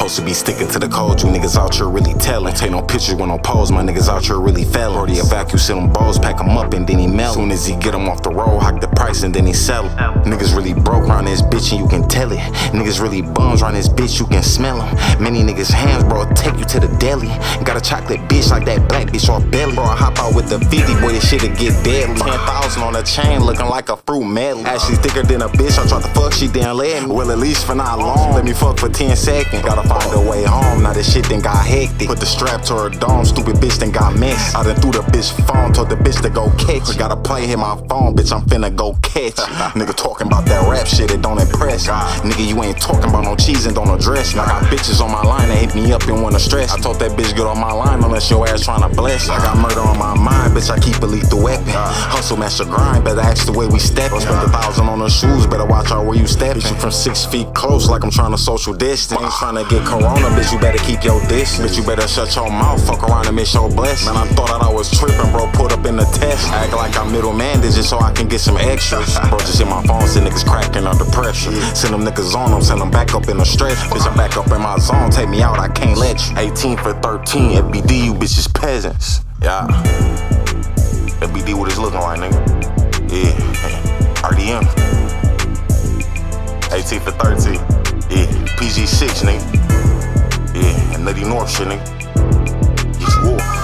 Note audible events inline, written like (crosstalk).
Supposed to be sticking to the code, you niggas out here really telling. Take no pictures with no pose, my niggas out here really fellin'. Already evacuate, send them balls, pack them up, and then he melt. Soon as he get them off the road, hike the price, and then he sell 'em. Niggas really broke round this bitch, and you can tell it. Niggas really bums round this bitch, you can smell 'em. Many niggas' hands, bro, take you to the deli. Got a chocolate bitch like that black bitch off belly. Bro, I hop out with the 50, boy, this shit'll get deadly. 10,000 on the chain, looking like a fruit medley. Ashley thicker than a bitch, I tried to fuck, she didn't let me. Well, at least for not long. Let me fuck for 10 seconds. Gotta find a way home, now this shit then got hectic. Put the strap to her dome, stupid bitch then got messed. I done threw the bitch phone, told the bitch to go catch. it. Gotta play hit my phone, bitch, I'm finna go catch. (laughs) Nigga talking about that rap shit, it don't impress. Nigga, you ain't talking about no cheese and don't address me. I got bitches on my line that hit me up and wanna stress. I told that bitch get on my line unless your ass tryna bless. I got murder on my mind, bitch, I keep a lethal weapon. Hustle, master grind, better ask the way we step. Spend a thousand on the shoes, better watch out where you stepping. From six feet close, like I'm trying to social distance. Ain't trying to get corona, bitch, you better keep your distance. Bitch, you better shut your mouth, fuck around and miss your blessing. Man, I thought that I was tripping, bro, put up in the test. Act like I'm middleman, just so I can get some extras. Bro, just hit my phone, see niggas cracking under pressure. Send them niggas on them, send them back up in the stretch. Bitch, I'm back up in my zone, take me out, I can't let you. 18 for 13, FBD, you bitches peasants. Yeah. FBD, what it's looking like, nigga? Yeah. RDM. 18 for 13. Yeah. PG6, nigga. North shit, nigga. Get you